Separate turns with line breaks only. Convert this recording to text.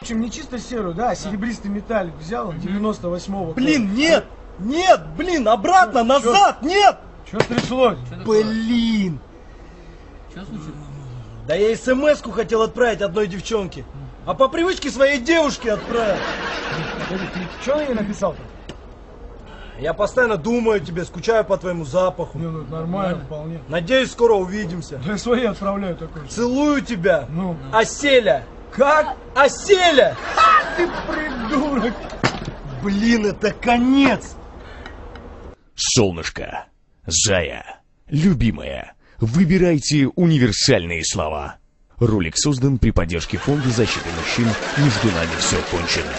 общем, не чисто серую, да, а серебристый металлик взял 98-го.
Блин, нет! Нет, блин, обратно, назад, нет!
Что стряслось?
Блин!
Что случилось?
Да я смс-ку хотел отправить одной девчонке. А по привычке своей девушке отправил.
Что ей написал-то?
Я постоянно думаю о тебе, скучаю по твоему запаху.
Не, ну нормально, вполне.
Надеюсь, скоро увидимся.
Да я свои отправляю такой же.
Целую тебя.
Ну.
Оселя.
Как?
Оселя!
Ты придурок!
Блин, это конец!
Солнышко, Зая, любимая, выбирайте универсальные слова. Ролик создан при поддержке Фонда защиты мужчин «Между нами все кончено».